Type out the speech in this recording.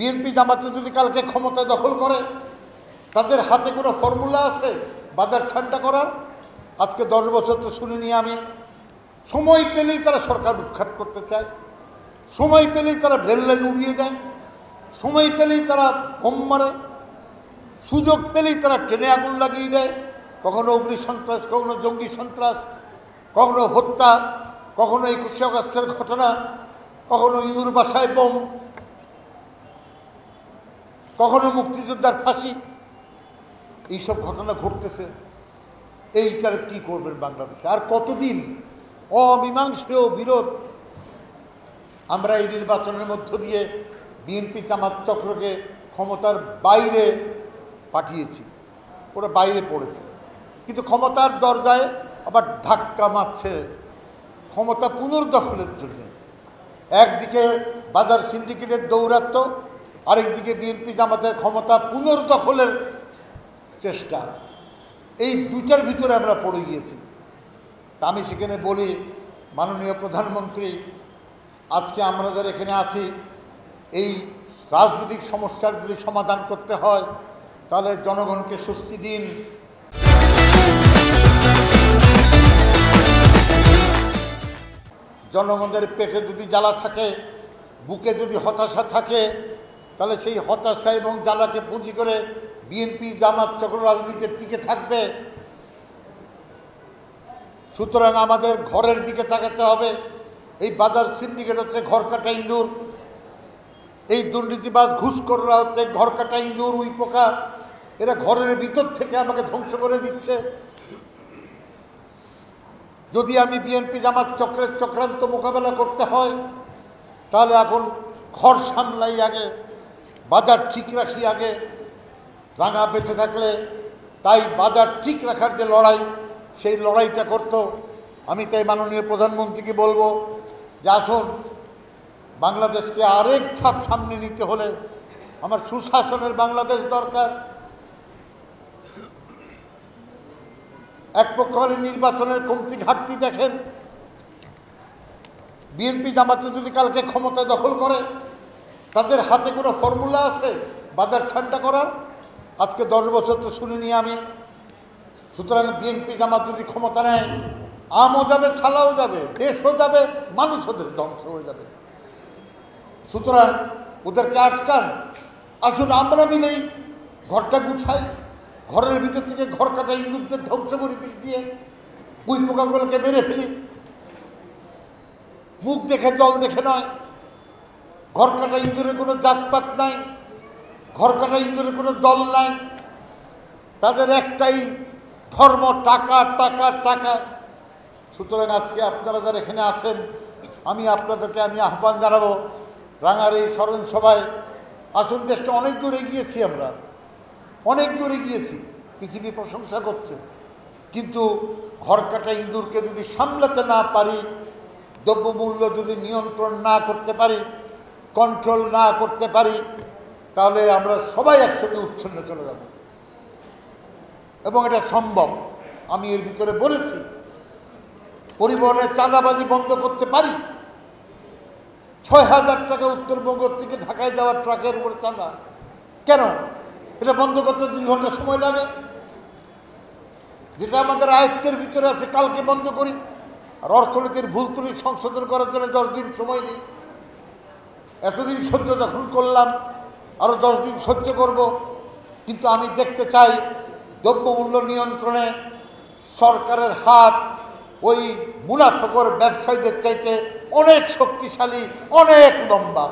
BNP জামাতে যদি কালকে ক্ষমতায় দখল করে, তাদের হাতে কোনো ফর্মুলা আছে? বাজার ঠান্ডা করার? আজকে দশ বছর তো শুনিনি আমি। সময় পেলেই তারা সরকার উৎখাত করতে চায়। সময় পেলেই তারা ভেল্লাইন উড়িয়ে দেয়। সময় পেলেই তারা বোম মারে। সুযোগ পেলেই তারা ট্রেনে আগুন লাগিয়ে দেয়। কখনো অগ্নি সন্ত্রাস কখনো জঙ্গি সন্ত্রাস, কখনো হত্যা, কখনো একুশে অগস্টের ঘটনা, কখনো ইঁদুর বাসায় বোম কখনো মুক্তিযোদ্ধার ফাঁসি। এইসব ঘটনা ঘটতেছে। এইটার কি করবেন বাংলাদেশে? আর কতদিন অমীমাংসীয় বিরোধ? আমরা এই নির্বাচনের মধ্য দিয়ে বিএনপি জামাত চক্রকে ক্ষমতার বাইরে পাঠিয়েছি। ওরা বাইরে পড়েছে। কিন্তু ক্ষমতার দরজায় আবার ধাক্কা মারছে। ক্ষমতা পুনর্দখলের জন্য। একদিকে বাজার সিন্ডিকেটের দৌরাত্ম আরেকদিকে বিএনপি জামাতের ক্ষমতা পুনর্দখলের চেষ্টা। এই দুইটার ভিতরে আমরা পড়ে গিয়েছি। তা আমি সেখানে বলি, মাননীয় প্রধানমন্ত্রী, আজকে আমরা যারা এখানে আছি, এই রাজনৈতিক সমস্যার যদি সমাধান করতে হয়, তাহলে জনগণকে স্বস্তি দিন। জনগণের পেটে যদি জ্বালা থাকে, বুকে যদি হতাশা থাকে তাহলে সেই হতাশা এবং জ্বালাকে পুঁজি করে বিএনপি, জামাত চক্র রাজনীতির টিকে থাকবে, সুতরাং আমাদের ঘরের দিকে তাকাতে হবে। এই বাজার সিন্ডিকেট হচ্ছে ঘর কাটা ইঁদুর। এই দুর্নীতিবাজ ঘুষখোররা হচ্ছে ঘর কাটা ইঁদুর, উই পোকা এরা ঘরের ভিতর থেকে আমাকে ধ্বংস করে দিচ্ছে। যদি আমি বিএনপি, জামাত চক্রের চক্রান্ত মোকাবেলা করতে হয়, তাহলে এখন ঘর সামলাই আগে বাজার ঠিক রাখি আগে, রাঙা বেঁচে থাকলে তাই বাজার ঠিক রাখার যে লড়াই, সেই লড়াইটা করত। আমি তাই মাননীয় প্রধানমন্ত্রীকে বলব যে আসুন, বাংলাদেশকে আরেক ধাপ সামনে নিতে হলে আমার সুশাসনের বাংলাদেশ দরকার। এক পক্ষ হলে নির্বাচনের কমতি ঘাটতি দেখেন। বিএনপি জামাতে যদি কালকে ক্ষমতায় দখল করে তাদের হাতে কোনো ফর্মুলা আছে? বাজার ঠান্ডা করার? আজকে দশ বছর তো শুনিনি আমি। সুতরাং বিএনপি জামাত যদি ক্ষমতা নেয়, আমও যাবে, ছালাও যাবে, দেশও যাবে, মানুষ ওদের ধ্বংস হয়ে যাবে। সুতরাং ওদেরকে আটকান। আসুন আমরা মিলেই ঘরটা গুছাই, ঘরের ভিতর থেকে ঘর কাটা ইঁদুরদের ধ্বংস করি পিস দিয়ে কুই পোকাগুলোকে মেরে ফেলি। মুখ দেখে দল দেখে নয় ঘর কাটা ইঁদুরের কোনো জাতপাত নাই ঘর কাটা ইঁদুরের কোনো দল নাই। তাদের একটাই ধর্ম, টাকা টাকা টাকা। সুতরাং আজকে আপনারা যারা এখানে আছেন, আমি আপনাদেরকে আমি আহ্বান জানাব, রাঙার এই স্মরণ সভায়। আসুন, দেশটা অনেক দূর এগিয়েছি আমরা, অনেক দূর এগিয়েছি, পৃথিবী প্রশংসা করছে। কিন্তু ঘর কাটা ইঁদুরকে যদি সামলাতে না পারি, দ্রব্যমূল্য যদি নিয়ন্ত্রণ না করতে পারি কন্ট্রোল না করতে পারি, তাহলে আমরা সবাই একসঙ্গে উচ্ছন্ন চলে যাব। এবং এটা সম্ভব। আমি এর ভিতরে বলেছি পরিবহনের চাঁদাবাজি বন্ধ করতে পারি। ছয় হাজার টাকা উত্তরবঙ্গ থেকে ঢাকায় যাওয়ার ট্রাকের উপরে চাঁদা। কেন? এটা বন্ধ করতে দুই ঘণ্টা সময় লাগে। যেটা আমাদের আয়ত্তের ভিতরে আছে, কালকে বন্ধ করি। আর অর্থনীতির ভুল ত্রুটি সংশোধন করার জন্য দশ দিন সময় নেই। এতদিন সহ্য যখন করলাম আরও দশ দিন সহ্য করব। কিন্তু আমি দেখতে চাই, দ্রব্যমূল্য নিয়ন্ত্রণে সরকারের হাত ওই মুনাফকর ব্যবসায়ীদের চাইতে অনেক শক্তিশালী, অনেক লম্বা।